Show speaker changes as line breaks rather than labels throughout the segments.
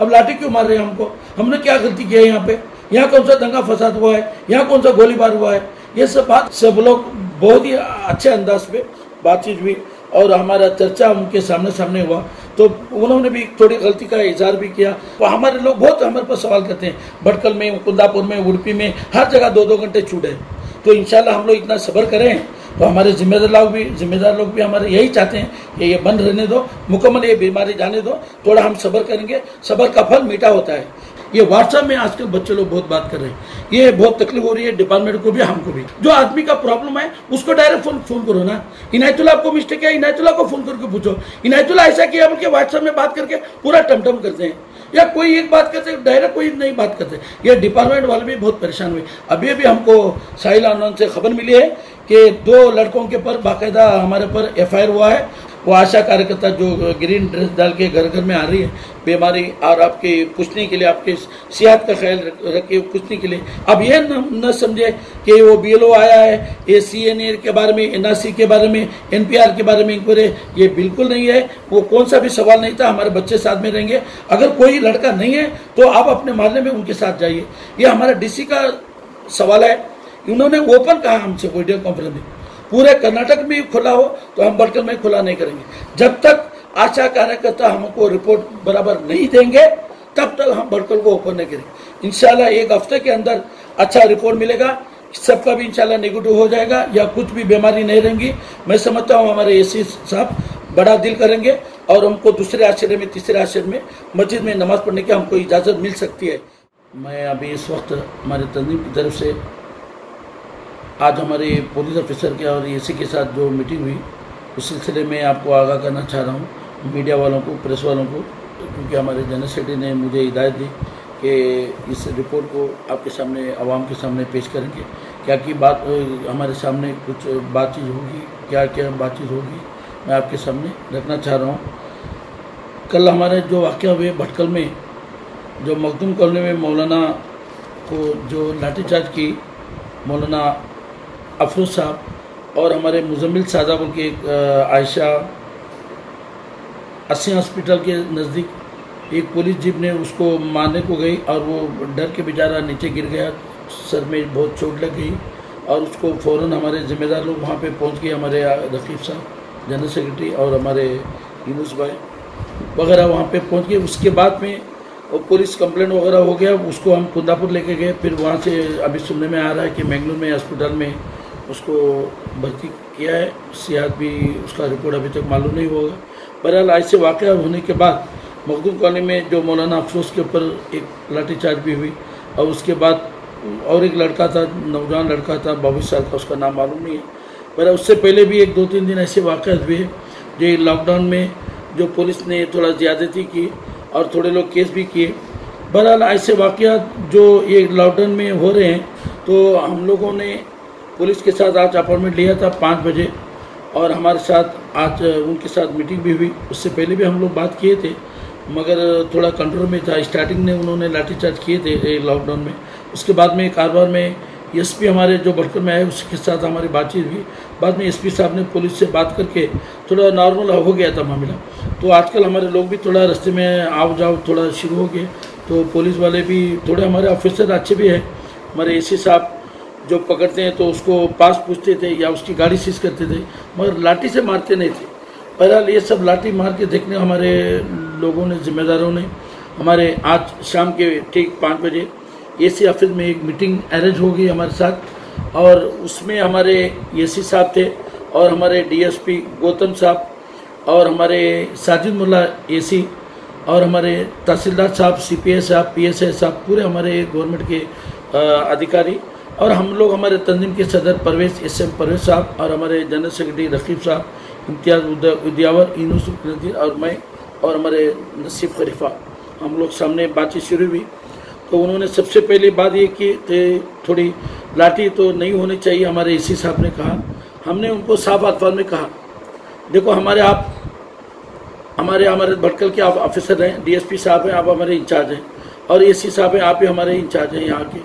अब लाठी क्यों मार रहे हैं हमको? हमने क्या गलती किया है यहाँ पे? यहाँ कौन सा दंगा फसाद हुआ है? यहाँ कौन सा गोलीबार हुआ है? ये सब बात सब लोग बहुत ही अच्छे अंदाज पे बातचीत हुई और हमारा चर्चा उनके सामने सामने हुआ। तो उन्होंने भी थोड़ी गलती का इजहार भी किया। तो हमारे लोग बहुत हमारे पास सवाल करते हैं। भटकल में, कुंदापुर में, उड़पी में हर जगह दो दो घंटे छूट तो इंशाल्लाह हम लोग इतना सब्र करें तो हमारे जिम्मेदार लोग भी, जिम्मेदार लोग भी हमारे यही चाहते हैं कि ये बंद रहने दो, मुकम्मल ये बीमारी जाने दो, थोड़ा हम सब्र करेंगे, सब्र का फल मीठा होता है। ये व्हाट्सएप में आजकल बच्चे लोग बहुत बात कर रहे हैं। ये बहुत तकलीफ़ हो रही है डिपार्टमेंट को भी, हमको भी। जो आदमी का प्रॉब्लम है, उसको डायरेक्ट फ़ोन फ़ोन करो ना। इनायतुल्ला आपको मिस्टेक है इनायतुल्ला को फ़ोन करके पूछो। इनायतुल्ला ऐसा किया बल्कि व्हाट्सएप में बात करके पूरा टमटम करते हैं। या कोई एक बात करते डायरेक्ट कोई नहीं बात करते ये डिपार्टमेंट वाले भी बहुत परेशान हुए। अभी अभी हमको साहिल आनंद से खबर मिली है कि दो लड़कों के पर बाकायदा हमारे पर एफआईआर हुआ है। वो आशा कार्यकर्ता जो ग्रीन ड्रेस डाल के घर घर में आ रही है बीमारी और आपके पूछने के लिए आपके सेहत का ख्याल रख के पूछने के लिए। अब ये न, न समझे कि वो बीएलओ आया है ये सी एन ए के बारे में एनआरसी के बारे में एनपीआर के बारे में इंक्वायरी ये बिल्कुल नहीं है। वो कौन सा भी सवाल नहीं था हमारे बच्चे साथ में रहेंगे। अगर कोई लड़का नहीं है तो आप अपने मोहल्ले में उनके साथ जाइए। ये हमारा डीसी का सवाल है। उन्होंने ओपन कहा हमसे, वीडियो कॉन्फ्रेंस में। पूरे कर्नाटक में खुला हो तो हम बर्तन में खुला नहीं करेंगे। जब तक आशा कार्यकर्ता हमको रिपोर्ट बराबर नहीं देंगे, तब तक हम बर्तन को ओपन नहीं करेंगे। इंशाल्लाह एक हफ़्ते के अंदर अच्छा रिपोर्ट मिलेगा। सबका भी इंशाल्लाह नेगेटिव हो जाएगा, या कुछ भी बीमारी नहीं रहेंगी। मैं समझता हूँ हमारे एसी साहब बड़ा दिल करेंगे, और हमको दूसरे आश्चर्य में, तीसरे आश्चर्य में, मस्जिद में नमाज़ पढ़ने की हमको इजाज़त मिल सकती है। मैं अभी इस वक्त हमारे तंजीम की तरफ़ से आज हमारे पुलिस ऑफिसर के और एसी के साथ जो मीटिंग हुई, उस सिलसिले में आपको आगाह करना चाह रहा हूँ मीडिया वालों को प्रेस वालों को, क्योंकि हमारे जनरल सेक्रेटरी ने मुझे हिदायत दी कि इस रिपोर्ट को आपके सामने, आवाम के सामने पेश करेंगे। क्या की बात, हमारे सामने कुछ बातचीत होगी क्या क्या बातचीत होगी, मैं आपके सामने रखना चाह रहा हूँ। कल हमारे जो वाक़ हुए भटकल में, जो मखदूम कॉलोनी में मौलाना को जो लाठीचार्ज की, मौलाना अफरोज साहब और हमारे मुजम्मिल साहब के आयशा, अस्सी हॉस्पिटल के नज़दीक एक पुलिस जीप ने उसको मारने को गई और वो डर के बेचारा नीचे गिर गया, सर में बहुत चोट लग गई और उसको फ़ौरन हमारे ज़िम्मेदार लोग वहाँ पे पहुँच गए, हमारे रकीब साहब, जनरल सेक्रेटरी और हमारे यूनुस भाई वगैरह वहाँ पे पहुँच गए। उसके बाद में वो पुलिस कंप्लेंट वगैरह हो गया, उसको हम कुंदापुर लेके गए। फिर वहाँ से अभी सुनने में आ रहा है कि मैंगलोर में हॉस्पिटल में उसको भर्ती किया है। सेहत भी उसका रिपोर्ट अभी तक मालूम नहीं होगा। बहरहाल ऐसे वाक़ होने के बाद मखदूम कॉलोनी में जो मौलाना अफसोस के ऊपर एक लाठीचार्ज भी हुई और उसके बाद और एक लड़का था, नौजवान लड़का था, बाईस साल का, उसका नाम मालूम नहीं है। पर उससे पहले भी एक दो तीन दिन ऐसे वाक़ हुए जो लॉकडाउन में जो पुलिस ने थोड़ा ज़्यादती की और थोड़े लोग केस भी किए। बहरहाल ऐसे वाक़ जो ये लॉकडाउन में हो रहे हैं तो हम लोगों ने पुलिस के साथ आज अपॉइंटमेंट लिया था पाँच बजे और हमारे साथ आज उनके साथ मीटिंग भी हुई। उससे पहले भी हम लोग बात किए थे, मगर थोड़ा कंट्रोल में था। स्टार्टिंग में उन्होंने लाठीचार्ज किए थे लॉकडाउन में। उसके बाद में कारोबार में एसपी हमारे जो बड़कर में आए, उसके साथ हमारी बातचीत हुई। बाद में एसपी साहब ने पुलिस से बात करके थोड़ा नॉर्मल हो गया था मामला। तो आजकल हमारे लोग भी थोड़ा रास्ते में आओ जाओ थोड़ा शुरू हो गए। तो पुलिस वाले भी थोड़े हमारे ऑफिसर अच्छे भी हैं। हमारे एसी साहब जो पकड़ते हैं तो उसको पास पूछते थे या उसकी गाड़ी सीज करते थे, मगर लाठी से मारते नहीं थे। बहरहाल ये सब लाठी मार के देखने हमारे लोगों ने, जिम्मेदारों ने, हमारे आज शाम के ठीक पाँच बजे ए सी ऑफ़िस में एक मीटिंग अरेंज हो गई हमारे साथ, और उसमें हमारे एसी साहब थे, और हमारे डीएसपी गौतम साहब, और हमारे साजिद मुल्ला एसी और हमारे तहसीलदार साहब सीपीए साहब पीएसए साहब, पूरे हमारे गवर्नमेंट के अधिकारी और हम लोग हमारे तंजीम के सदर परवेज एस एम परवेज साहब और हमारे जनरल सेक्रेटरी रकीब साहब, इम्तियाज़ उद्यावर यूनुस नजीर और मैं और हमारे नसीब खरीफा हम लोग सामने बातचीत शुरू हुई। तो उन्होंने सबसे पहले बात ये की थोड़ी लाठी तो नहीं होनी चाहिए, हमारे इसी साहब ने कहा। हमने उनको साफ़ अल्फाज में कहा, देखो हमारे आप, हमारे हमारे भटकल के आप ऑफिसर हैं डीएसपी साहब हैं, आप हमारे इंचार्ज हैं और एसी साहब हैं, आप ही हमारे इंचार्ज हैं यहाँ के।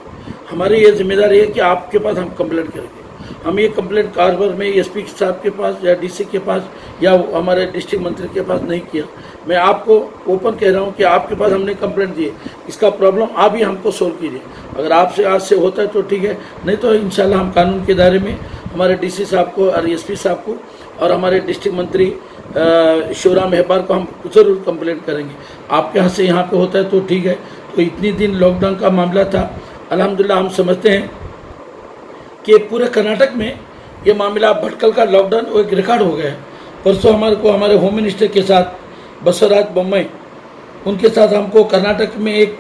हमारी ये ज़िम्मेदारी है कि आपके पास हम कंप्लेंट करेंगे। हम ये कंप्लेंट कारबर में एसपी साहब के पास या डीसी के पास या हमारे डिस्ट्रिक्ट मंत्री के पास नहीं किया। मैं आपको ओपन कह रहा हूँ कि आपके पास हमने कंप्लेंट दी है। इसका प्रॉब्लम आप ही हमको सोल्व कीजिए। अगर आपसे आज से होता है तो ठीक है, नहीं तो इंशाल्लाह हम कानून के दायरे में हमारे डीसी साहब को और एसपी साहब को और हमारे डिस्ट्रिक्ट मंत्री शिवराम हेब्बार को हम ज़रूर कंप्लेंट करेंगे। आपके यहाँ से यहाँ पे होता है तो ठीक है। तो इतनी दिन लॉकडाउन का मामला था अल्हम्दुलिल्लाह हम समझते हैं कि पूरे कर्नाटक में ये मामला भटकल का लॉकडाउन वो एक रिकॉर्ड हो गया है। परसों हमारे को हमारे होम मिनिस्टर के साथ बसवराज बम्बई, उनके साथ हमको कर्नाटक में एक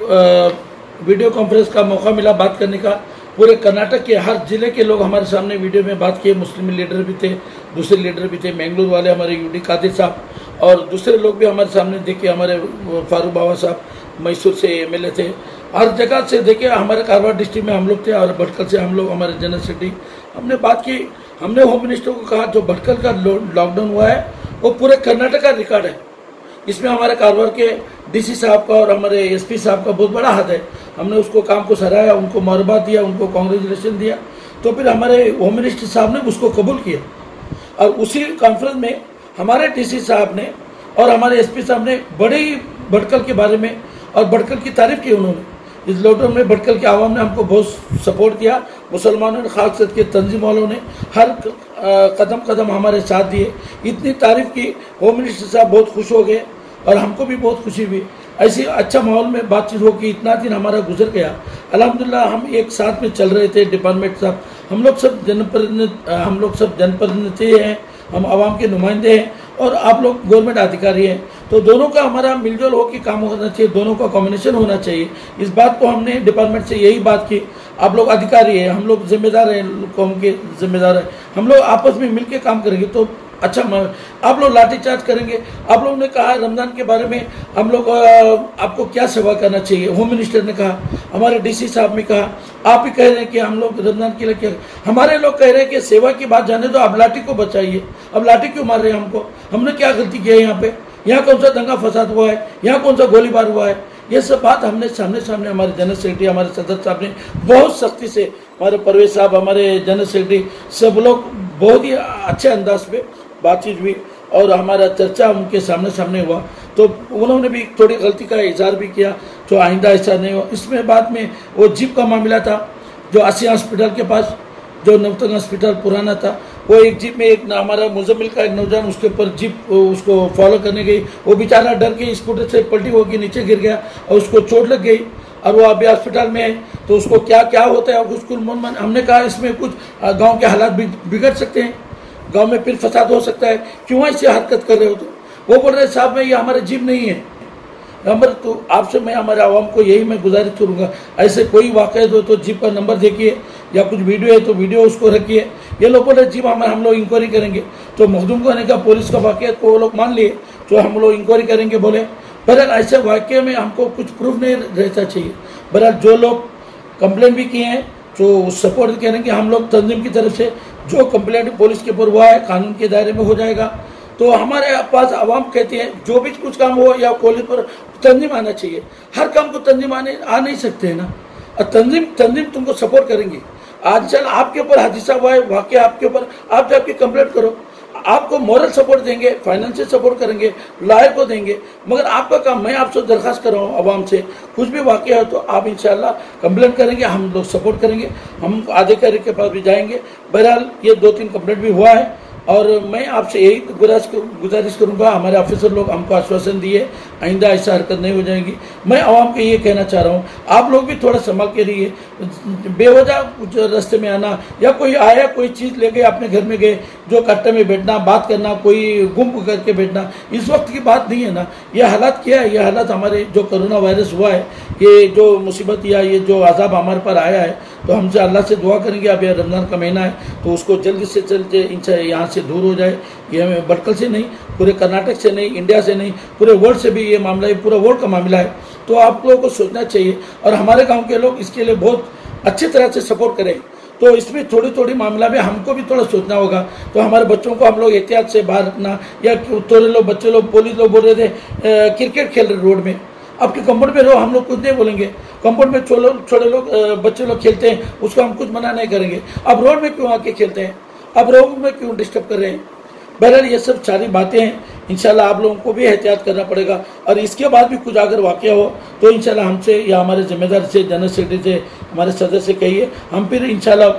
वीडियो कॉन्फ्रेंस का मौका मिला बात करने का। पूरे कर्नाटक के हर ज़िले के लोग हमारे सामने वीडियो में बात किए। मुस्लिम लीडर भी थे, दूसरे लीडर भी थे मैंगलोर वाले हमारे यूडी कादिर साहब और दूसरे लोग भी हमारे सामने देखे, हमारे फारूक बाबा साहब मैसूर से एमएलए थे। हर जगह से देखे हमारे कारवार डिस्ट्रिक्ट में हम लोग थे और भटकल से हम लोग, हमारे जनरल सेक्रेटरी हमने बात की, हमने होम मिनिस्टर को कहा, जो भटकल का लॉकडाउन हुआ है, वो पूरे कर्नाटक का रिकॉर्ड है। इसमें हमारे कारवार के डीसी साहब का और हमारे एसपी साहब का बहुत बड़ा हाथ है। हमने उसको काम को सराहा, उनको मरबत दिया, उनको कॉन्ग्रेचुलेशन दिया। तो फिर हमारे होम मिनिस्टर साहब ने उसको कबूल किया। और उसी कॉन्फ्रेंस में हमारे डीसी साहब ने और हमारे एसपी साहब ने बड़े ही भटकल के बारे में और भटकल की तारीफ़ की उन्होंने। इस लॉकडाउन में भटकल के आवाम ने हमको बहुत सपोर्ट किया। मुसलमानों ने, खास के तंजीम वालों ने, हर कदम कदम हमारे साथ दिए। इतनी तारीफ़ की होम मिनिस्टर साहब बहुत खुश हो गए और हमको भी बहुत खुशी हुई। ऐसी अच्छा माहौल में बातचीत हो कि इतना दिन हमारा गुजर गया। अलहमदिल्ला हम एक साथ में चल रहे थे डिपार्टमेंट साहब। हम लोग सब जनप्रतिनिधि हम लोग सब जनप्रतिनिधि हैं, हम आवाम के नुमाइंदे हैं। और आप लोग गवर्नमेंट अधिकारी हैं तो दोनों का हमारा मिलजुल होकर काम होना चाहिए, दोनों का कॉम्बिनेशन होना चाहिए। इस बात को हमने डिपार्टमेंट से यही बात की, आप लोग अधिकारी हैं, हम लोग जिम्मेदार हैं कौम के जिम्मेदार हैं, हम लोग आपस में मिलकर काम करेंगे तो अच्छा आप लोग लाठीचार्ज करेंगे। आप लोगों ने कहा रमज़ान के बारे में, हम लोग आपको क्या सेवा करना चाहिए? होम मिनिस्टर ने कहा, हमारे डीसी साहब ने कहा, आप ही कह रहे हैं कि हम लोग रमज़ान के लिए क्या हमारे लोग कह रहे हैं कि सेवा की बात जाने दो, आप लाठी को बचाइए। अब लाठी क्यों मार रहे हैं हमको? हमने क्या गलती किया है यहाँ पे? यहाँ कौन सा दंगा फसाद हुआ है? यहाँ कौन सा गोलीबार हुआ है? ये सब बात हमने सामने सामने हमारे जनरल सेक्रेटरी, हमारे सदर साहब ने बहुत सख्ती से, हमारे परवेज साहब, हमारे जनरल सेक्रेटरी, सब लोग बहुत ही अच्छे अंदाज पे बातचीत हुई और हमारा चर्चा उनके सामने सामने हुआ। तो उन्होंने भी थोड़ी गलती का इजहार भी किया तो आइंदा ऐसा नहीं हो इसमें बाद में वो जीप का मामला था, जो आसी हॉस्पिटल के पास, जो नवतन हॉस्पिटल पुराना था, वो एक जीप में एक हमारा मुजम्मिल का एक नौजवान उसके ऊपर जीप उसको फॉलो करने गई। वो बेचारा डर के स्कूटर से पलटी होकर नीचे गिर गया और उसको चोट लग गई और वो अभी हॉस्पिटल में है। तो उसको क्या क्या होता है मन हमने कहा इसमें कुछ गाँव के हालात भी बिगड़ सकते हैं। गाँव में फिर फसाद हो सकता है। क्यों ऐसी हरकत कर रहे हो तो वो बोल रहे साहब, मैं, ये हमारे जीव नहीं है। नंबर तो आपसे मैं, हमारे आवाम को यही मैं गुजारिश करूँगा। ऐसे कोई वाक़ हो तो जीप का नंबर देखिए, या कुछ वीडियो है तो वीडियो उसको रखिए। ये लोग बोले जीप, हम हम लोग इंक्वायरी करेंगे। तो मखदूम को का पुलिस का वाक्य को वो लोग मान लिए तो हम लोग इंक्वायरी करेंगे, बोले। बहरहाल ऐसे वाक्य में हमको कुछ प्रूफ नहीं रहता चाहिए। बहरहाल जो लोग कंप्लेन भी किए हैं जो सपोर्ट कह रहे हैं कि हम लोग तंजीम की तरफ़ से जो कंप्लेंट पुलिस के ऊपर हुआ है, कानून के दायरे में हो जाएगा। तो हमारे पास आवाम कहते हैं, जो भी कुछ काम हो या पुलिस पर तंजीम आना चाहिए। हर काम को तंजीम आने, आ नहीं सकते हैं ना। और तंजीम तंजीम तुमको सपोर्ट करेंगे। आज चल आपके ऊपर हादिसा हुआ है वाक्य आपके ऊपर आप जाके कंप्लेंट करो। आपको मॉरल सपोर्ट देंगे फाइनेंशियल सपोर्ट करेंगे लायर को देंगे, मगर आपका काम मैं आपसे दरखास्त कर रहा हूँ आवाम से। कुछ भी वाक्य है तो आप इन कंप्लेंट करेंगे, हम लोग सपोर्ट करेंगे, हम अधिकारी के पास भी जाएँगे। बहरहाल, ये दो तीन कंप्लेंट भी हुआ है, और मैं आपसे यही गुजारिश गुजारिश करूँगा, हमारे ऑफिसर लोग हमको आश्वासन दिए आइंदा ऐसा हरकत नहीं हो जाएगी। मैं आवाम को ये कहना चाह रहा हूँ, आप लोग भी थोड़ा संभाल के रहिए। बेवजह कुछ रास्ते में आना या कोई आया, कोई चीज़ ले गए अपने घर में गए, जो कट्टे में बैठना, बात करना, कोई गुम करके बैठना, इस वक्त की बात नहीं है ना। ये हालात क्या है? यह हालात हमारे जो कोरोना वायरस हुआ है, ये जो मुसीबत या ये जो आज़ाब हमारे पर आया है तो हमसे अल्लाह से दुआ करेंगे, अब यह रमज़ान का महीना है तो उसको जल्द से जल्द इनसे यहाँ से दूर हो जाए। ये बटकल से नहीं, पूरे कर्नाटक से नहीं, इंडिया से नहीं, पूरे वर्ल्ड से भी ये मामला है पूरा वर्ल्ड का मामला है तो आप लोगों को सोचना चाहिए और हमारे गाँव के लोग इसके लिए बहुत अच्छी तरह से सपोर्ट करें। तो इसमें थोड़ी थोड़ी मामला में हमको भी थोड़ा सोचना होगा। तो हमारे बच्चों को हम लोग एहतियात से बाहर रखना, या थोड़े लोग, बच्चे लोग पुलिस लोग बोल रहे थे क्रिकेट खेल रहे रोड में। आपके कंपाउंड में रहो, हम लोग कुछ नहीं बोलेंगे। कंपाउंड में लोग छोटे लोग बच्चे लोग खेलते हैं, उसको हम कुछ मना नहीं करेंगे। अब रोड में क्यों आके खेलते हैं? अब रोड में क्यों डिस्टर्ब कर रहे हैं? बहरहाल ये सब सारी बातें हैं। इंशाल्लाह आप लोगों को भी एहतियात करना पड़ेगा। और इसके बाद भी कुछ अगर वाक़ हो तो इंशाल्लाह हमसे या हमारे जिम्मेदार से, जनरल सेक्रेटरी से, हमारे सदस्य कहिए। हम फिर इंशाल्लाह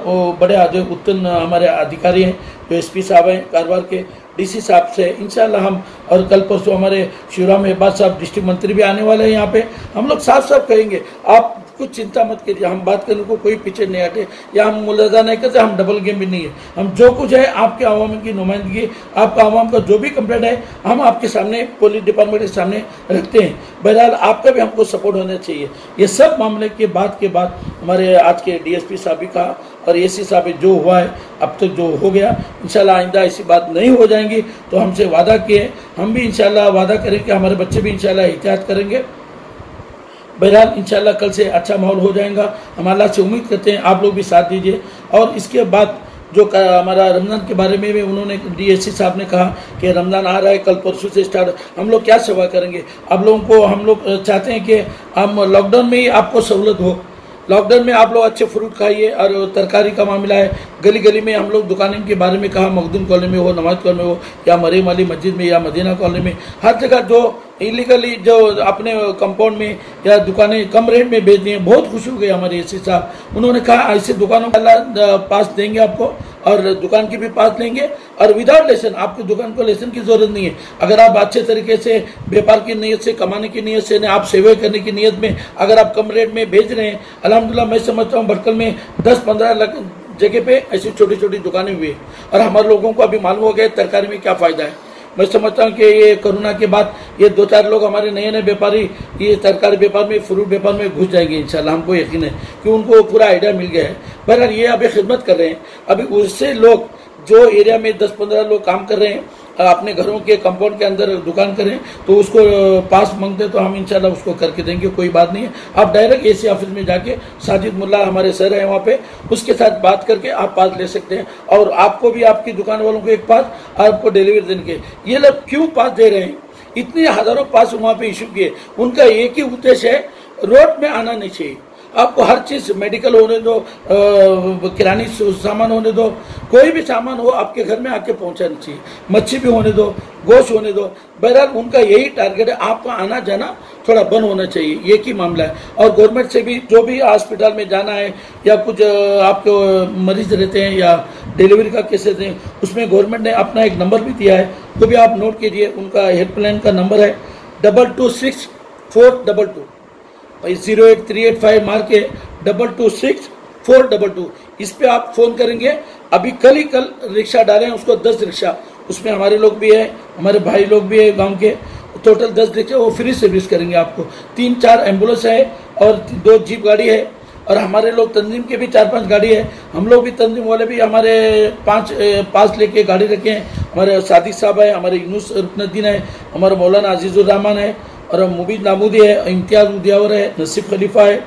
बड़े उत्तन हमारे अधिकारी हैं, जो एसपी साहब हैं, कारोबार के डीसी साहब से इंशाल्लाह हम, और कल परसों हमारे शिवराम हेबाज साहब, डिस्ट्रिक्ट मंत्री भी आने वाले हैं यहाँ पे। हम लोग साफ़ साफ़ कहेंगे, आप कुछ चिंता मत कीजिए, हम बात करने को कोई पीछे नहीं हटे, या हम मुलजा नहीं करते, हम डबल गेम भी नहीं है। हम जो कुछ है, आपके आवाम की नुमाइंदगी, आपका आवाम का जो भी कंप्लेंट है, हम आपके सामने पुलिस डिपार्टमेंट के सामने रखते हैं। बहरहाल, आपका भी हमको सपोर्ट होना चाहिए। ये सब मामले के बाद के बाद, हमारे आज के डीएसपी साहब भी कहा और ए सी साहब जो हुआ है, अब तक जो हो गया, इंशाल्लाह आइंदा ऐसी बात नहीं हो जाएँगी तो हमसे वादा किए। हम भी इंशाल्लाह वादा करें कि हमारे बच्चे भी इंशाल्लाह एहतियात करेंगे। बहरहाल, इंशाल्लाह कल से अच्छा माहौल हो जाएगा। हम अल्लाह से उम्मीद करते हैं, आप लोग भी साथ दीजिए। और इसके बाद जो हमारा रमज़ान के बारे में भी उन्होंने डीएससी साहब ने कहा कि रमज़ान आ रहा है, कल परसों से स्टार्ट हम लोग क्या सेवा करेंगे? आप लोगों को, हम लोग चाहते हैं कि हम लॉकडाउन में ही आपको सहूलत हो। लॉकडाउन में आप लोग अच्छे फ्रूट खाइए और तरकारी का मामला है। गली गली में हम लोग दुकानों के बारे में कहा, मखदूम कॉलोनी में हो, नमाज़ कॉलोनी में हो, या मरीम अली मस्जिद में, या मदीना कॉलोनी में। हर जगह जो इलीगली जो अपने कंपाउंड में या दुकानें कम रेट में बेच दी हैं बहुत खुश हो गए हमारे एसी साहब। उन्होंने कहा, ऐसे दुकानों का पास देंगे आपको और दुकान की भी पास लेंगे और विदाउट लेसन आपकी दुकान को लेसन की ज़रूरत नहीं है। अगर आप अच्छे तरीके से व्यापार की नीयत से, कमाने की नीयत से, आप सेवा करने की नीयत में अगर आप कम रेट में भेज रहे हैं अलहमदिल्ला मैं समझता हूँ भटकल में दस पंद्रह लाख जगह पे ऐसी छोटी छोटी दुकानें हुई है और हमारे लोगों को अभी मालूम हो गया तरकारी में क्या फ़ायदा है। मैं समझता हूँ कि ये कोरोना के बाद ये दो चार लोग हमारे नए नए व्यापारी, ये सरकारी व्यापार में, फ्रूट व्यापार में घुस जाएँगे, इंशाल्लाह, हमको यकीन है कि उनको पूरा आइडिया मिल गया है। बहरहाल, ये अभी खिदमत कर रहे हैं। अभी उससे लोग, जो एरिया में दस पंद्रह लोग काम कर रहे हैं अपने घरों के कंपाउंड के अंदर दुकान करें तो उसको पास मांगते तो हम इंशाल्लाह उसको करके देंगे, कोई बात नहीं है। आप डायरेक्ट एसी ऑफ़िस में जाके, साजिद मुल्ला हमारे सर हैं वहाँ पे, उसके साथ बात करके आप पास ले सकते हैं। और आपको भी आपकी दुकान वालों को एक पास, आपको डिलीवरी देने के। ये लोग क्यों पास दे रहे हैं? इतने हज़ारों पास वहाँ पे इशू किए। उनका एक ही उद्देश्य है, रोड में आना नहीं चाहिए। आपको हर चीज़ मेडिकल होने दो किरानी सामान होने दो, कोई भी सामान हो आपके घर में आके पहुंचाना चाहिए। मच्छी भी होने दो, गोश्त होने दो। बहरहाल उनका यही टारगेट है, आपका आना जाना थोड़ा बंद होना चाहिए, ये की मामला है। और गवर्नमेंट से भी जो भी हॉस्पिटल में जाना है, या कुछ आपके मरीज़ रहते हैं, या डिलीवरी का केसेस हैं, उसमें गवर्नमेंट ने अपना एक नंबर भी दिया है, वो भी आप नोट कीजिए, उनका हेल्पलाइन का नंबर है, double two six four double two. भाई, zero eight three eight five मार के double two six, four double two. इस पे आप फ़ोन करेंगे। अभी कल ही कल रिक्शा डाले हैं, उसको दस रिक्शा। उसमें हमारे लोग भी है, हमारे भाई लोग भी है गाँव के। टोटल दस रिक्शा, वो फ्री सर्विस करेंगे आपको। तीन चार एंबुलेंस है और दो जीप गाड़ी है। और हमारे लोग तंजीम के भी चार पाँच गाड़ी है। हम लोग भी तंजीम वाले भी हमारे पाँच पाँच लेके गाड़ी रखे हैं। हमारे सादिक साहब है, हमारे यूनुस रुकनुद्दीन है, हमारा मौलाना अजीजुर रहमान है। और मुबीद नामूदी है, इम्तियाज़ उद्यावर है, नसीब खलीफा है।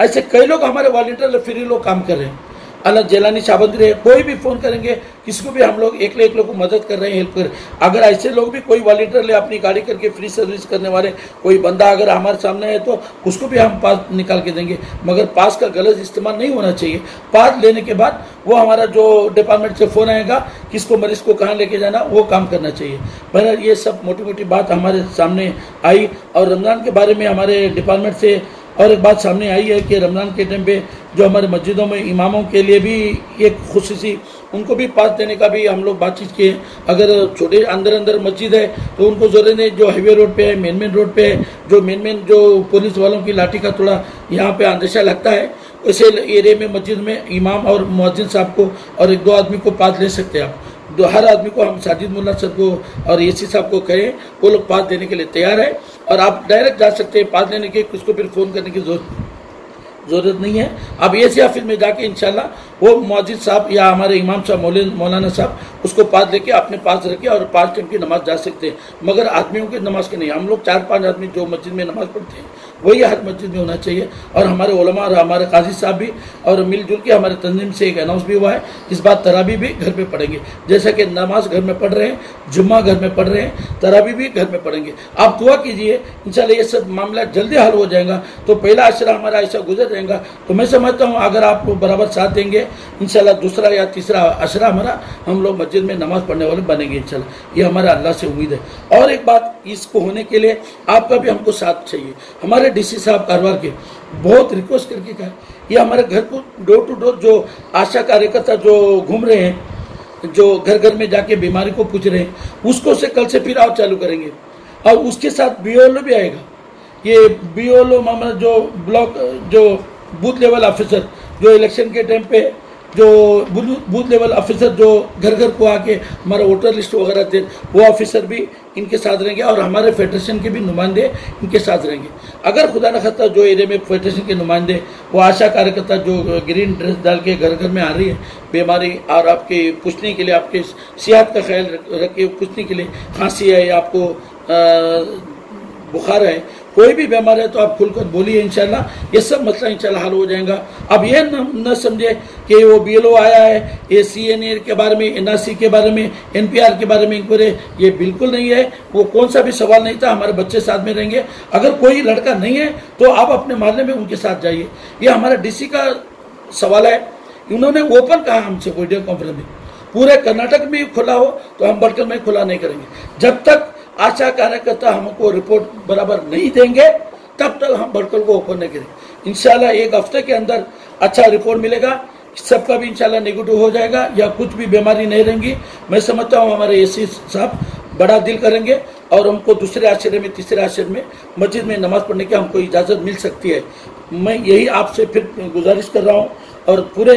ऐसे कई लोग हमारे वॉल्टियर फ्री लोग काम कर रहे हैं। अलग जेलानी शाबंद्री है कोई भी फ़ोन करेंगे किसको भी हम लोग एक एक लोग को मदद कर रहे हैं हेल्प कर। अगर ऐसे लोग भी कोई वॉल्टियर ले अपनी गाड़ी करके फ्री सर्विस करने वाले, कोई बंदा अगर हमारे सामने है तो उसको भी हम पास निकाल के देंगे। मगर पास का गलत इस्तेमाल नहीं होना चाहिए। पास लेने के बाद वो हमारा जो डिपार्टमेंट से फ़ोन आएगा, किसको मरीज़ को कहाँ लेके जाना, वो काम करना चाहिए। बहरहाल ये सब मोटी मोटी बात हमारे सामने आई और रमज़ान के बारे में हमारे डिपार्टमेंट से और एक बात सामने आई है कि रमज़ान के टाइम पे जो हमारे मस्जिदों में इमामों के लिए भी एक खुशी उनको भी पास देने का भी हम लोग बातचीत किए। अगर छोटे अंदर अंदर मस्जिद है तो उनको ज़रूरत नहीं, जो हाईवे रोड पे है मेन मेन रोड पे है, जो मेन मेन जो पुलिस वालों की लाठी का थोड़ा यहाँ पे अंदेशा लगता है वैसे एरिया में मस्जिद में इमाम और मुअज्जिन साहब को और एक दो आदमी को पास ले सकते हैं आप। दो हर आदमी को हम साजिद मुल्ला सर को और एसी साहब को कहें, वो लोग पास देने के लिए तैयार है और आप डायरेक्ट जा सकते हैं, पास लेने के किसको फिर फ़ोन करने की ज़रूरत ज़रूरत नहीं है। अब एसी ऑफ़िस में जाके इंशाल्लाह वो मौजिद साहब या हमारे इमाम साहब, मौलाना साहब, उसको पास लेके अपने पास रखे और पाँच टाइम की नमाज़ जा सकते हैं। मगर आदमियों की नमाज़ के नहीं, हम लोग चार पाँच आदमी जो मस्जिद में नमाज़ पढ़ते हैं वही हर मस्जिद में होना चाहिए। और हमारे उलमा और हमारे काजी साहब भी और मिलजुल के हमारे तंजीम से एक अनाउंस भी हुआ है, इस बार तराबी भी घर में पढ़ेंगे जैसा कि नमाज़ घर में पढ़ रहे हैं, जुम्मा घर में पढ़ रहे हैं, तराबी भी घर में पढ़ेंगे। आप दुआ कीजिए, इंशाल्लाह ये सब मामला जल्दी हल हो जाएगा। तो पहला अशरा हमारा ऐसा गुजर जाएगा तो मैं समझता हूँ, अगर आप बराबर साथ देंगे, इंशाल्लाह दूसरा या तीसरा अशरा हमारा हम लोग मस्जिद में नमाज़ पढ़ने वाले बनेंगे इंशाल्लाह। ये हमारा अल्लाह से उम्मीद है। और एक बात इसको होने के लिए आपका भी हमको साथ चाहिए। हमारे डीसी साहब कारवार के बहुत रिक्वेस्ट करके कहा, ये हमारे घर को डोर टू डोर जो आशा कार्यकर्ता जो घूम रहे हैं, जो घर घर में जाके बीमारी को पूछ रहे हैं, उसको से कल से फिर आओ चालू करेंगे। और उसके साथ बीओलो भी आएगा। ये बीओलो मामला जो ब्लॉक जो बूथ लेवल ऑफिसर जो इलेक्शन के टाइम पे जो बूथ लेवल ऑफिसर जो घर घर को आके हमारा वोटर लिस्ट वगैरह थे, वो ऑफिसर भी इनके साथ रहेंगे और हमारे फेडरेशन के भी नुमाइंदे इनके साथ रहेंगे। अगर खुदा न खाता जो एरिया में फेडरेशन के नुमाइंदे, वो आशा कार्यकर्ता जो ग्रीन ड्रेस डाल के घर घर में आ रही है, बीमारी और आपके पूछने के लिए, आपके सेहत का ख्याल रख के पूछने के लिए, खांसी है आपको बुखार है कोई भी बीमार है तो आप खुलकर बोलिए इंशाल्लाह। ये सब मसला इंशाल्लाह हल हो जाएगा। अब ये न, न समझे कि वो बीएलओ आया है ये सी एन ए के बारे में एनआरसी के बारे में एनपीआर के बारे में इंक्वायरी ये बिल्कुल नहीं है। वो कौन सा भी सवाल नहीं था हमारे बच्चे साथ में रहेंगे। अगर कोई लड़का नहीं है तो आप अपने मोहल्ले में उनके साथ जाइए। ये हमारा डीसी का सवाल है। उन्होंने ओपन कहा हमसे वीडियो कॉन्फ्रेंस में। पूरे कर्नाटक में खुला हो तो हम बढ़कर में खुला नहीं करेंगे। जब तक आशा कार्यकर्ता हमको रिपोर्ट बराबर नहीं देंगे, तब तक हम भड़कल को ओपन नहीं करेंगे। इंशाल्लाह एक हफ़्ते के अंदर अच्छा रिपोर्ट मिलेगा, सबका भी इंशाल्लाह नेगेटिव हो जाएगा या कुछ भी बीमारी नहीं रहेंगी। मैं समझता हूँ हमारे एसी साहब बड़ा दिल करेंगे और हमको दूसरे आश्चर्य में, तीसरे आश्चर्य में, मस्जिद में नमाज़ पढ़ने की हमको इजाज़त मिल सकती है। मैं यही आपसे फिर गुजारिश कर रहा हूँ और पूरे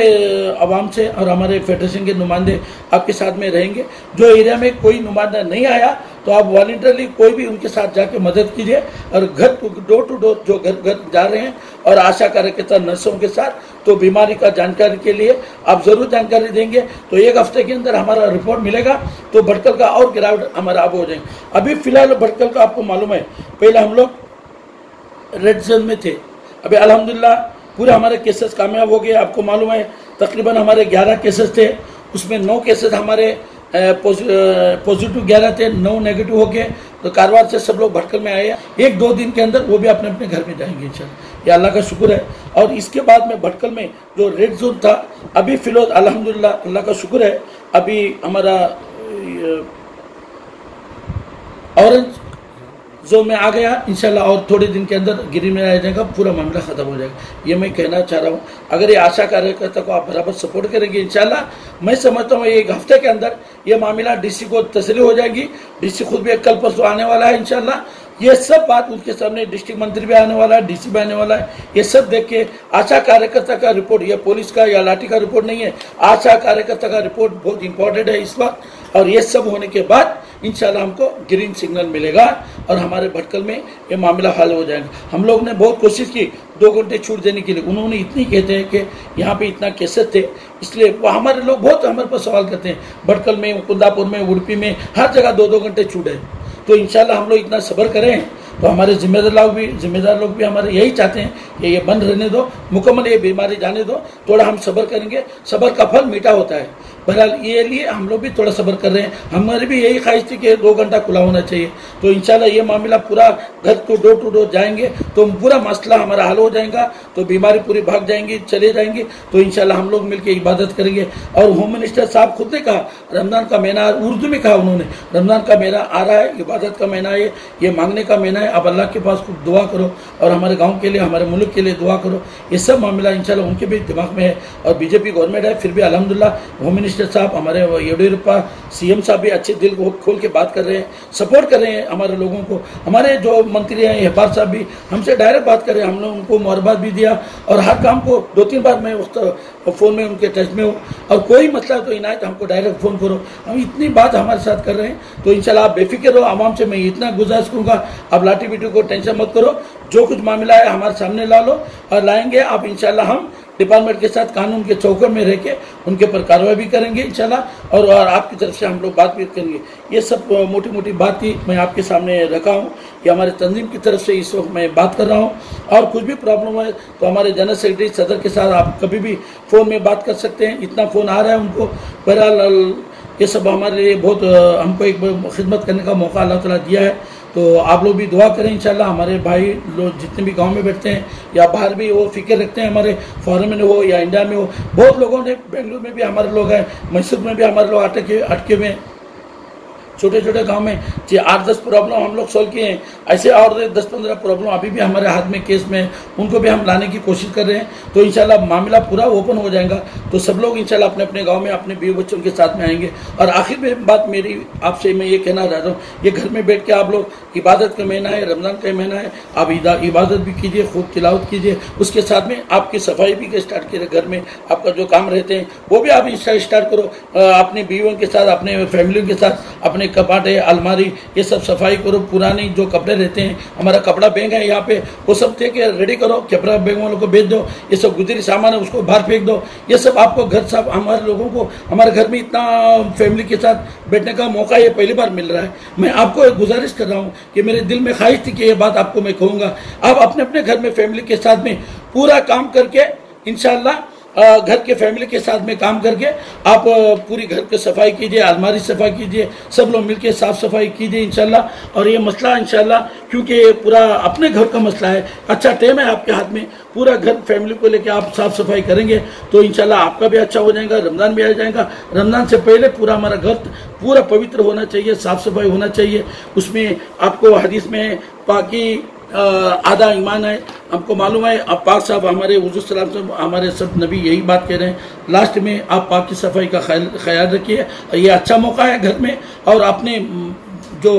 आवाम से और हमारे फेडरेशन के नुमाइंदे आपके साथ में रहेंगे। जो एरिया में कोई नुमाइंदा नहीं आया तो आप वॉल्टरली कोई भी उनके साथ जाके मदद कीजिए और घर डोर टू डोर जो घर घर जा रहे हैं और आशा कार्यकर्ता नर्सों के साथ तो बीमारी का जानकारी के लिए आप ज़रूर जानकारी देंगे। तो एक हफ़्ते के अंदर हमारा रिपोर्ट मिलेगा तो भटकल का और गिरावट हमारा आप हो जाएँगे। अभी फ़िलहाल भटकल का आपको मालूम है, पहले हम लोग रेड जोन में थे। अभी अलहमदिल्ला पूरे हमारे केसेस कामयाब हो गए। आपको मालूम है, तकरीबन हमारे 11 केसेस थे। उसमें नौ केसेस हमारे पॉजिटिव ग्यारह थे, नौ नेगेटिव हो गए। तो कारवार से सब लोग भटकल में आए। एक दो दिन के अंदर वो भी अपने अपने घर में जाएँगे, इंशाल्लाह। ये अल्लाह का शुक्र है। और इसके बाद में भटकल में जो रेड जोन था, अभी फ़िलहाल अलहमदिल्ला अल्लाह का शुक्र है। अभी हमारा ऑरेंज जोन में आ गया, इंशाल्लाह और थोड़े दिन के अंदर गिरी में आ जाएगा, पूरा मामला खत्म हो जाएगा। ये मैं कहना चाह रहा हूँ। अगर ये आशा कार्यकर्ता को आप बराबर सपोर्ट करेंगे, इंशाल्लाह, मैं समझता हूँ एक हफ़्ते के अंदर ये मामला डीसी को तसली हो जाएगी। डीसी खुद भी एक कल परसों आने वाला है, इंशाल्लाह। ये सब बात उनके सामने डिस्ट्रिक्ट मंत्री भी आने वाला है डीसी भी आने वाला है। ये सब देख के आशा कार्यकर्ता का रिपोर्ट या पुलिस का, या लाठी का रिपोर्ट नहीं है। आशा कार्यकर्ता का रिपोर्ट बहुत इंपॉर्टेंट है इस वक्त। और ये सब होने के बाद इंशाल्लाह हमको ग्रीन सिग्नल मिलेगा और हमारे भटकल में ये मामला हल हो जाएगा। हम लोग ने बहुत कोशिश की, दो घंटे छूट देने के लिए। उन्होंने इतनी कहते हैं कि यहाँ पे इतना केसेस थे, इसलिए वो हमारे लोग बहुत हमारे पास सवाल करते हैं। भटकल में, कुंदापुर में, उड़पी में हर जगह दो दो घंटे छूट है। तो इंशाल्लाह हम लोग इतना सब्र करें तो हमारे जिम्मेदार लोग भी, जिम्मेदार लोग भी हमारे यही चाहते हैं कि ये बंद रहने दो, मुकम्मल ये बीमारी जाने दो। थोड़ा हम सब्र करेंगे। सब्र का फल मीठा होता है। बहरहाल ये लिए हम लोग भी थोड़ा सब्र कर रहे हैं। हमारी भी यही ख्वाहिश थी कि दो घंटा खुला होना चाहिए। तो इंशाल्लाह ये मामला पूरा घर को डोर टू डोर जाएँगे तो पूरा मसला हमारा हल हो जाएगा तो बीमारी पूरी भाग जाएँगी, चले जाएँगे तो इंशाल्लाह हम लोग मिलकर इबादत करेंगे। और होम मिनिस्टर साहब खुद ने कहा, रमज़ान का महीना उर्दू में कहा उन्होंने। रमज़ान का महीना आ रहा है, इबादत का महीना है, ये मांगने का महीना है, अब अल्लाह के पास कुछ दुआ करो और हमारे गाँव के लिए, हमारे मुल्क के लिए दुआ करो। ये सब मामला इंशाल्लाह उनके भी दिमाग में है और बीजेपी गवर्नमेंट है, फिर भी अलहमदिल्ला होम मिनिस्टर साहब, हमारे येडियुरप्पा सीएम साहब भी अच्छे दिल को खोल के बात कर रहे हैं सपोर्ट कर रहे हैं हमारे लोगों को। हमारे जो मंत्री हैं हेपार साहब भी हमसे डायरेक्ट बात कर रहे हैं, हमने उनको मुहरबात भी दिया और हर काम को दो तीन बार मैं उस फ़ोन में उनके टच में हूँ और कोई मसला तो इनायत हमको डायरेक्ट फ़ोन करो। हम इतनी बात हमारे साथ कर रहे हैं तो इंशाल्लाह आप बेफिक्र रहो, आवाम से मैं इतना गुजारिश करूँगा, आप लाठी बेटी को टेंशन मत करो, जो कुछ मामला है हमारे सामने ला लो और लाएँगे आप, इंशाल्लाह हम डिपार्टमेंट के साथ कानून के चौके में रह के उनके ऊपर कार्रवाई भी करेंगे इंशाल्लाह। और, और आपकी तरफ़ से हम लोग बात भी करेंगे। ये सब मोटी मोटी बात ही मैं आपके सामने रखा हूँ कि हमारे तंजीम की तरफ़ से इस वक्त मैं बात कर रहा हूँ। और कुछ भी प्रॉब्लम है तो हमारे जनरल सेक्रेटरी सदर के साथ आप कभी भी फ़ोन में बात कर सकते हैं। इतना फ़ोन आ रहा है उनको। बहरहाल ये सब हमारे लिए बहुत हमको एक खिदमत करने का मौका अल्लाह ताला दिया है। तो आप लोग भी दुआ करें, इंशाल्लाह हमारे भाई लोग जितने भी गाँव में बैठते हैं या बाहर भी वो फ़िक्र रखते हैं हमारे फॉरन में हो या इंडिया में हो, बहुत लोगों ने बेंगलुरु में भी हमारे लोग हैं मैसूर में भी हमारे लोग अटके अटके हुए हैं। छोटे छोटे गाँव में जो आठ, दस प्रॉब्लम हम लोग सॉल्व किए हैं। ऐसे और दस, पंद्रह प्रॉब्लम अभी भी हमारे हाथ में केस में, उनको भी हम लाने की कोशिश कर रहे हैं। तो इंशाल्लाह मामला पूरा ओपन हो जाएगा। तो सब लोग इंशाल्लाह अपने अपने गाँव में, अपने बीवी बच्चों के साथ में आएँगे। और आखिर में बात मेरी आपसे मैं ये कहना चाहता हूँ, ये घर में बैठ के आप लोग इबादत का महीना है, रमज़ान का महीना है, आप इबादत भी कीजिए खूब तिलावत कीजिए। उसके साथ में आपकी सफ़ाई भी स्टार्ट कीजिए घर में। आपका जो काम रहते हैं, वो भी आप स्टार्ट करो। अपने बीवियों के साथ, अपने फैमिलियों के साथ, अपने अपने कपाट है अलमारी, ये सब सफ़ाई करो, पुरानी जो कपड़े रहते हैं, हमारा कपड़ा बैंक है यहाँ पे, वो सब थे कि रेडी करो, कपड़ा बैंक वालों को भेज दो, ये सब गुजरी सामान है, उसको बाहर फेंक दो, ये सब आपको घर सब, हमारे लोगों को, हमारे घर में इतना फैमिली के साथ बैठने का मौका ये पहली बार मिल रहा है। मैं आपको एक गुजारिश कर रहा हूँ कि मेरे दिल में ख्वाहिश थी कि ये बात आपको मैं कहूँगा। आप अपने अपने घर में फैमिली के साथ में पूरा काम करके इनशाला घर के फैमिली के साथ में काम करके आप पूरी घर की सफ़ाई कीजिए, अलमारी सफ़ाई कीजिए, सब लोग मिलकर साफ़ सफ़ाई कीजिए इंशाल्लाह। और ये मसला इंशाल्लाह, क्योंकि पूरा अपने घर का मसला है अच्छा टाइम है आपके हाथ में, पूरा घर फैमिली को लेकर आप साफ़ सफ़ाई करेंगे तो इंशाल्लाह आपका भी अच्छा हो जाएगा, रमज़ान भी आ जाएगा। रमज़ान से पहले पूरा हमारा घर पूरा पवित्र होना चाहिए, साफ़ सफ़ाई होना चाहिए। उसमें आपको हदीस में बाकी आधा ईमान है। हमको मालूम है, आप पाक साहब हमारे वज़ू सलाम से हमारे सब नबी यही बात कह रहे हैं। लास्ट में आप पाक की सफ़ाई का ख्याल रखिए। ये अच्छा मौका है घर में, और अपने जो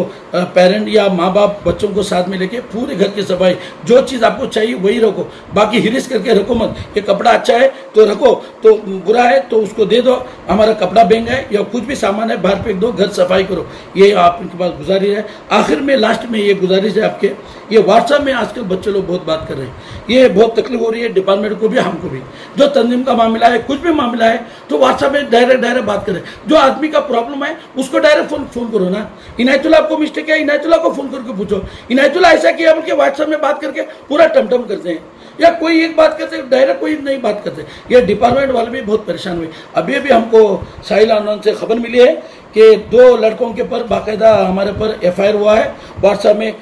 पेरेंट या माँ बाप बच्चों को साथ में लेके पूरे घर की सफ़ाई, जो चीज़ आपको चाहिए वही रखो। बाकी हिरिस करके रखो मत। ये कपड़ा अच्छा है तो रखो। तो बुरा है तो उसको दे दो। हमारा कपड़ा बेंग है या कुछ भी सामान है, बाहर फेंक दो, घर सफ़ाई करो। ये आपके पास गुजारिश है। आखिर में लास्ट में ये गुजारिश है आपके। ये व्हाट्सएप में आजकल बच्चे लोग बहुत बात कर रहे हैं। ये बहुत तकलीफ़ हो रही है डिपार्टमेंट को भी, हमको भी। जो तंजीम का मामला है, कुछ भी मामला है तो व्हाट्सएप में डायरेक्ट डायरेक्ट बात करें। जो आदमी का प्रॉब्लम है, उसको डायरेक्ट फ़ोन फ़ोन करो ना। इनायतुल्ला आपको मिस्टेक है इनायतुल्ला को फ़ोन करके पूछो। इनायतुल्ला ऐसा किया, बोल व्हाट्सएप में बात करके पूरा टमटम करते हैं। या कोई एक बात करते डायरेक्ट कोई नहीं बात करते। ये डिपार्टमेंट वाले भी बहुत परेशान हुए। अभी अभी हमको साहिल आनंद से खबर मिली है कि दो लड़कों के पर बाकायदा हमारे पर एफआईआर हुआ है। व्हाट्सएप में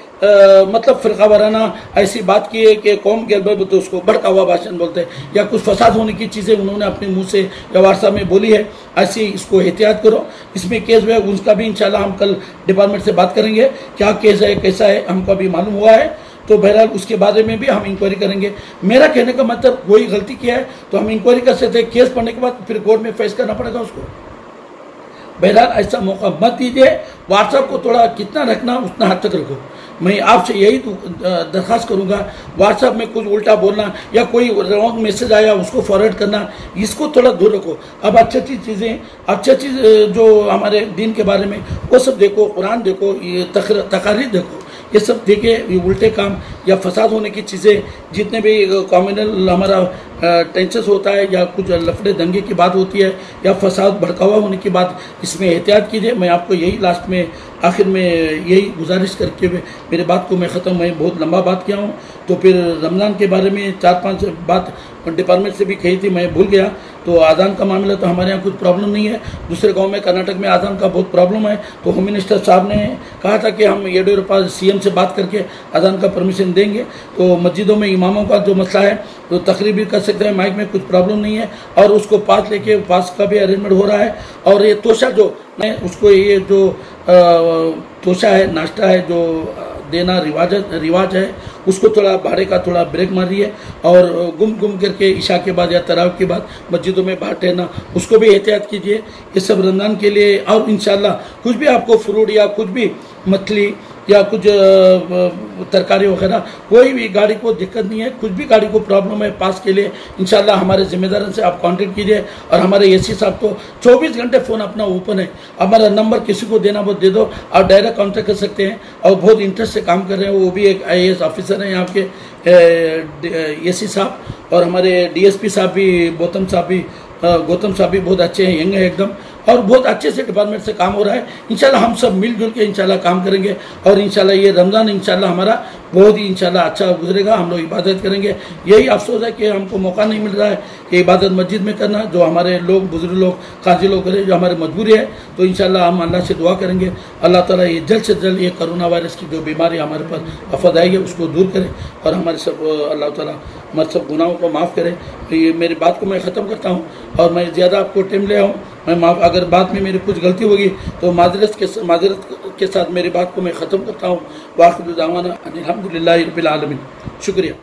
मतलब फ़िरका वाराना ऐसी बात की है कि कौम के तो उसको भड़का हुआ भाषण बोलते हैं। या कुछ फसाद होने की चीज़ें उन्होंने अपने मुँह से या व्हाट्सएप में बोली है, ऐसी इसको एहतियात करो। इसमें केस है, उसका भी इंशाल्लाह हम कल डिपार्टमेंट से बात करेंगे, क्या केस है, कैसा है, हमको अभी मालूम हुआ है। तो बहरहाल उसके बारे में भी हम इंक्वायरी करेंगे। मेरा कहने का मतलब वही गलती किया है तो हम इंक्वायरी कर सकते हैं। केस पढ़ने के बाद फिर कोर्ट में फेस करना पड़ेगा उसको। बहरहाल, ऐसा मौका मत दीजिए। व्हाट्सएप को थोड़ा कितना रखना, उतना हद तक रखो। मैं आपसे यही दरख्वास्त करूँगा। व्हाट्सएप में कुछ उल्टा बोलना या कोई रॉन्ग मैसेज आया, उसको फॉरवर्ड करना, इसको थोड़ा दूर रखो। अब अच्छी अच्छी चीज़ें, अच्छी अच्छी जो हमारे दिन के बारे में, वो सब देखो, कुरान देखो, ये तकारीर देखो। ये सब देखिए ये उल्टे काम या फसाद होने की चीज़ें, जितने भी कॉम्युनल हमारा टेंशन होता है या कुछ लफड़े दंगे की बात होती है या फसाद, भड़कावा होने की बात, इसमें एहतियात कीजिए। मैं आपको यही लास्ट में, आखिर में यही गुजारिश करके मेरे बात को मैं ख़त्म, मैं बहुत लंबा बात किया हूँ। तो फिर रमज़ान के बारे में चार पाँच बात डिपार्टमेंट से भी कही थी, मैं भूल गया। तो आज़ान का मामला तो हमारे यहाँ कुछ प्रॉब्लम नहीं है। दूसरे गाँव में, कर्नाटक में आज़ान का बहुत प्रॉब्लम है। तो होम मिनिस्टर साहब ने कहा था कि हम येडियुरप्पा सीएम से बात करके आज़ान का परमिशन देंगे। तो मस्जिदों में इमामों का जो मसला है तो तकरीब भी कर सकते हैं। माइक में कुछ प्रॉब्लम नहीं है। और उसको पास लेके पास का भी अरेंजमेंट हो रहा है। और ये तोशा जो है, उसको ये जो तोशा है, नाश्ता है, जो देना रिवाज रिवाज है उसको थोड़ा भाड़े का थोड़ा ब्रेक मारिए और गुम गुम करके ईशा के बाद या तराव के बाद मस्जिदों में बाहर ठहरना उसको भी एहतियात कीजिए। ये सब रमज़ान के लिए और इन कुछ भी आपको फ्रूट या कुछ भी मछली या कुछ तरकारी वगैरह, कोई भी गाड़ी को दिक्कत नहीं है, कुछ भी गाड़ी को प्रॉब्लम है पास के लिए, इंशाल्लाह हमारे जिम्मेदारों से आप कांटेक्ट कीजिए और हमारे एसी साहब को 24 घंटे फ़ोन अपना ओपन है। हमारा नंबर किसी को देना वो दे दो, आप डायरेक्ट कांटेक्ट कर सकते हैं और बहुत इंटरेस्ट से काम कर रहे हैं। वो भी एक आईएएस ऑफिसर हैं यहाँ के, ए साहब और हमारे डीएसपी साहब भी गौतम साहब भी गौतम साहब भी बहुत अच्छे हैं, यंग है एकदम। और बहुत अच्छे से डिपार्टमेंट से काम हो रहा है। इंशाल्लाह हम सब मिलजुल के इंशाल्लाह काम करेंगे और इंशाल्लाह ये रमज़ान इंशाल्लाह हमारा बहुत ही इंशाल्लाह अच्छा गुजरेगा। हम लोग इबादत करेंगे। यही अफसोस है कि हमको मौका नहीं मिल रहा है कि इबादत मस्जिद में करना, जो हमारे लोग, बुज़ुर्ग लोग, काजी लोग करें, जो हमारी मजबूरी है तो इंशाल्लाह हम अल्लाह से दुआ करेंगे। अल्लाह ताला ये जल्द से जल्द ये कोरोना वायरस की जो बीमारी हमारे पर अफद आई है उसको दूर करे और हमारे सब अल्लाह ताला हमारे सब गुनाहों को माफ़ करे। तो ये मेरी बात को मैं ख़त्म करता हूँ और मैं ज़्यादा आपको टाइम ले आऊँ। मैं माफ़, अगर बात में मेरी कुछ गलती होगी तो माजरत के माजरत के साथ मेरी बात को मैं ख़त्म करता हूँ। वाखुदाना अलहमदिल्लाबिलमिन शुक्रिया।